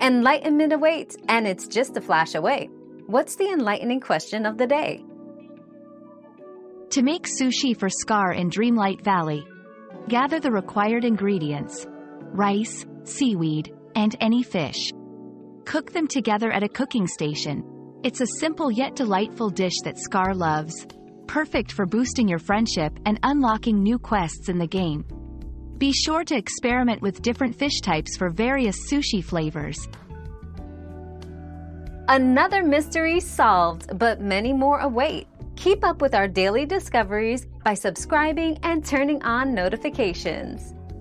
Enlightenment awaits, and it's just a flash away. What's the enlightening question of the day? To make sushi for Scar in Dreamlight Valley, gather the required ingredients rice, seaweed, and any fish. Cook them together at a cooking station. It's a simple yet delightful dish that Scar loves. Perfect for boosting your friendship and unlocking new quests in the game. Be sure to experiment with different fish types for various sushi flavors. Another mystery solved, but many more await. Keep up with our daily discoveries by subscribing and turning on notifications.